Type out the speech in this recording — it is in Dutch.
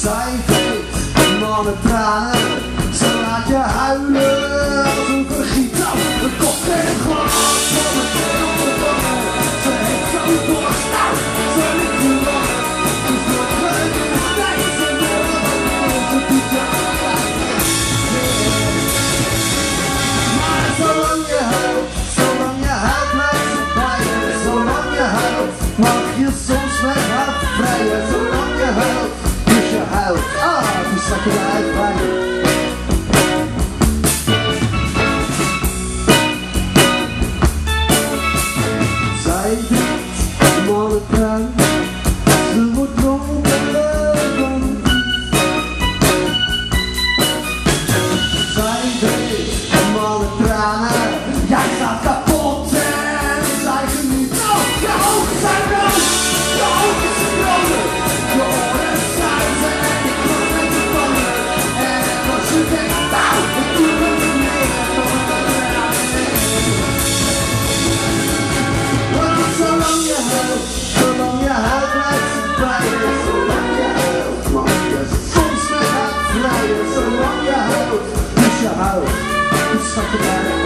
twijfel, mannen tranen, ze laat je huilen als een vergiet. Nou, een kop en een glas van een pen op de. Ze heeft zo'n borst, nou, ze ligt. Ze in de Maar zolang je huilt, zolang je huilt mag je soms met haar vrijen. Zolang je huilt. Cause dus je huilt, dus schat je